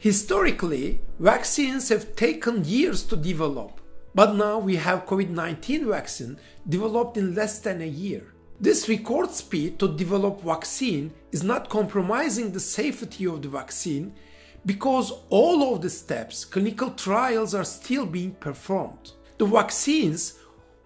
Historically, vaccines have taken years to develop, but now we have COVID-19 vaccine developed in less than a year. This record speed to develop vaccine is not compromising the safety of the vaccine because all of the steps, clinical trials are still being performed. The vaccines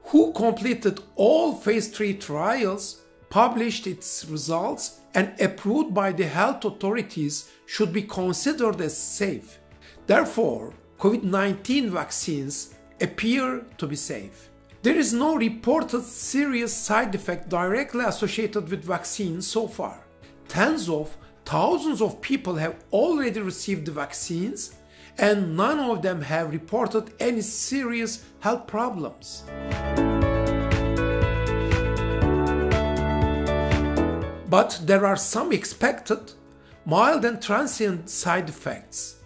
who completed all phase 3 trials, published its results and approved by the health authorities should be considered as safe. Therefore, COVID-19 vaccines appear to be safe. There is no reported serious side effect directly associated with vaccines so far. Tens of thousands of people have already received the vaccines and none of them have reported any serious health problems. But there are some expected mild and transient side effects.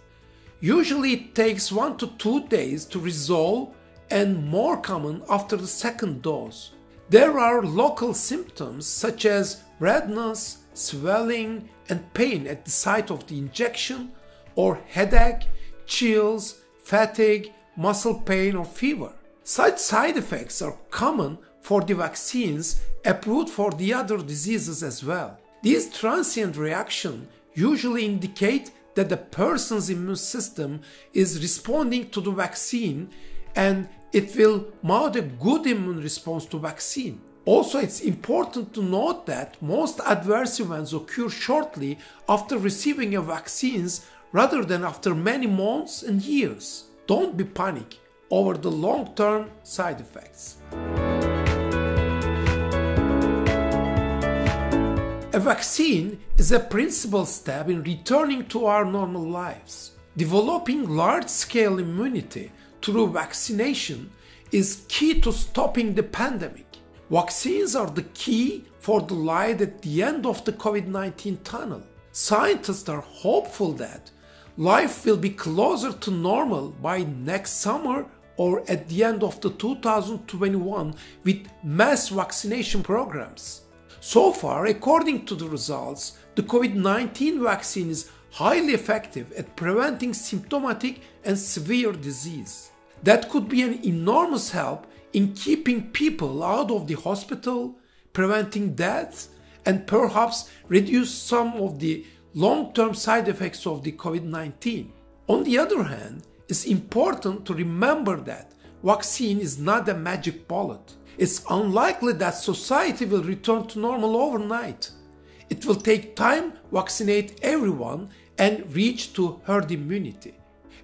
Usually it takes 1 to 2 days to resolve and more common after the second dose. There are local symptoms such as redness, swelling, and pain at the site of the injection, or headache, chills, fatigue, muscle pain, or fever. Such side effects are common for the vaccines approved for the other diseases as well. These transient reactions usually indicate that the person's immune system is responding to the vaccine and it will mount a good immune response to vaccine. Also, it's important to note that most adverse events occur shortly after receiving a vaccines rather than after many months and years. Don't be panic over the long-term side effects. A vaccine is a principal step in returning to our normal lives. Developing large-scale immunity through vaccination is key to stopping the pandemic. Vaccines are the key for the light at the end of the COVID 19 tunnel. Scientists are hopeful that life will be closer to normal by next summer or at the end of the 2021 with mass vaccination programs. So far, according to the results, the COVID 19 vaccine is highly effective at preventing symptomatic and severe disease. That could be an enormous help in keeping people out of the hospital, preventing deaths, and perhaps reduce some of the long term side effects of the COVID 19. On the other hand, it's important to remember that vaccine is not a magic bullet. It's unlikely that society will return to normal overnight. It will take time vaccinate everyone and reach to herd immunity.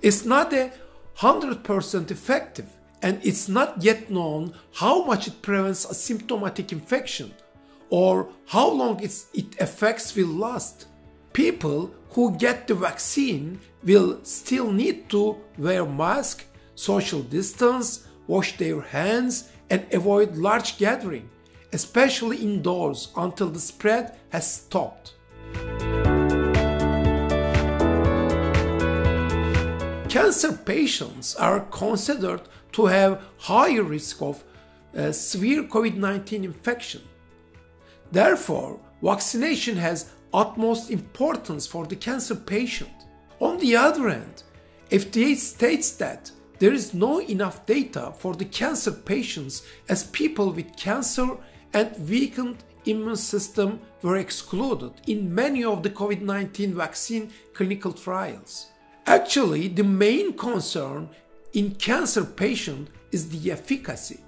It's not a 100% effective and it's not yet known how much it prevents a symptomatic infection or how long its, its effects will last. People who get the vaccine will still need to wear mask, social distance, wash their hands and avoid large gathering, especially indoors until the spread has stopped. Cancer patients are considered to have higher risk of uh, severe COVID-19 infection. Therefore, vaccination has utmost importance for the cancer patient. On the other hand, FDA states that there is no enough data for the cancer patients as people with cancer and weakened immune system were excluded in many of the COVID-19 vaccine clinical trials. Actually, the main concern in cancer patients is the efficacy.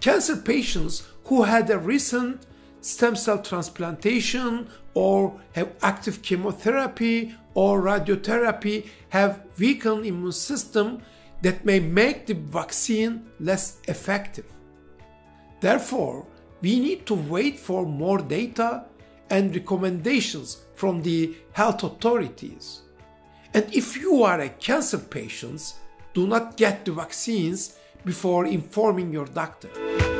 Cancer patients who had a recent stem cell transplantation or have active chemotherapy or radiotherapy have weakened immune system that may make the vaccine less effective. Therefore, we need to wait for more data and recommendations from the health authorities. And if you are a cancer patient, do not get the vaccines before informing your doctor.